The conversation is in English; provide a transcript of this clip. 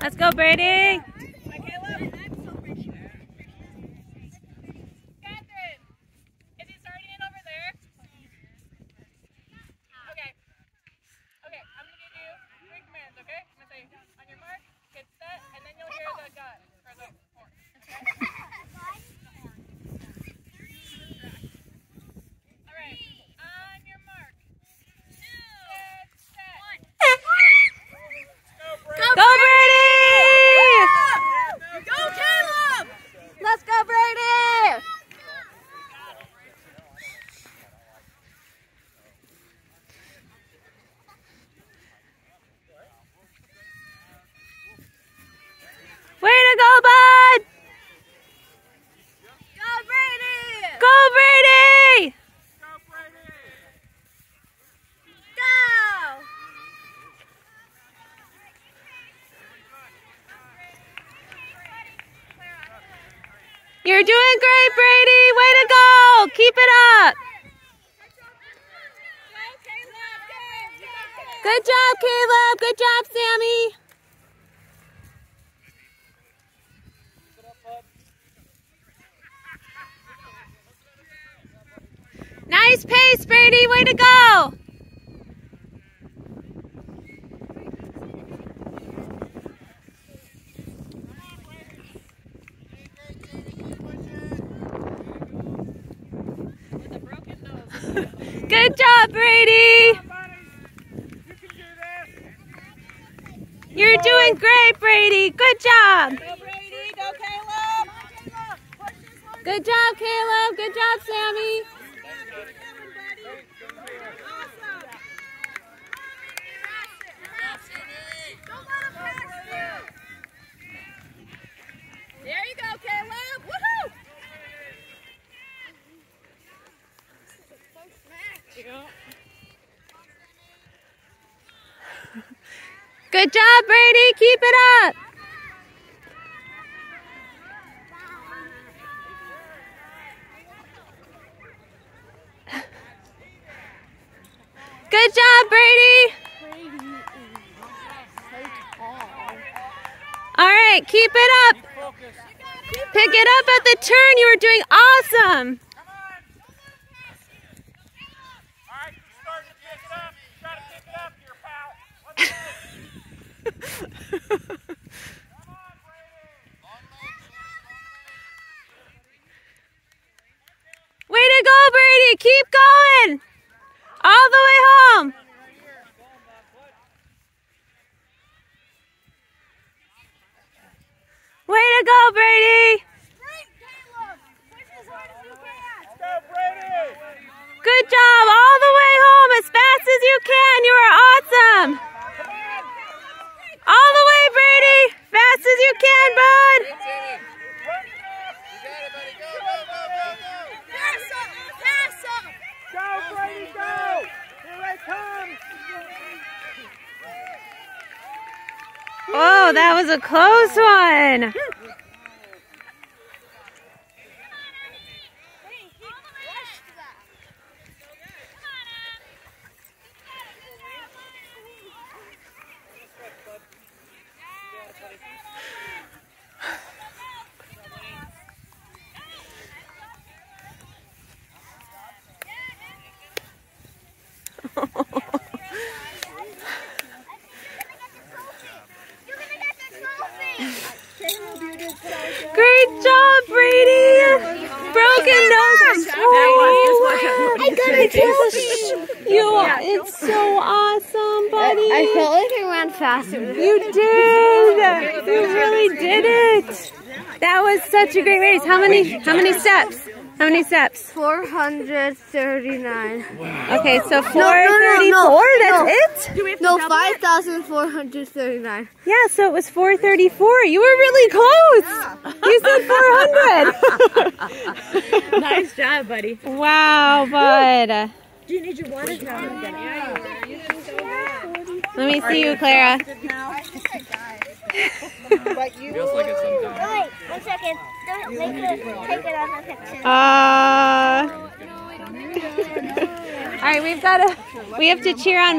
Let's go, Brady. You're doing great, Brady. Way to go. Keep it up. Good job, Caleb. Good job, Sammy. Nice pace, Brady. Way to go. Good job, Brady. You're doing great, Brady. Good job. Good job, Caleb. Good job, Sammy. Good job, Brady. Keep it up. Good job, Brady. All right, keep it up. Pick it up at the turn. You were doing awesome. Way to go, Brady. Keep going. All the way home. Way to go, Brady. Good job. All the way home as fast as you can. You are awesome. All the way, Brady. Fast as you can, bud. Go, Brady, go! Here they come! Oh, that was a close one. Great job, Brady. Broken nose. I'm oh, I got a trophy. You, it's so awesome, buddy. I felt like I ran faster. You did. You really did it. That was such a great race. How many? How many steps? How many steps? 439. Okay, so 434. no, That's it. No, 5,439. Yeah, so it was 434. You were really close. You said 400. Nice job, buddy. wow, bud. Do you need your water now? Let me see you, Clara. Feels like it sometimes. Wait, one second. Don't make it, take another picture. Uh, all right, we've got to, we have to cheer on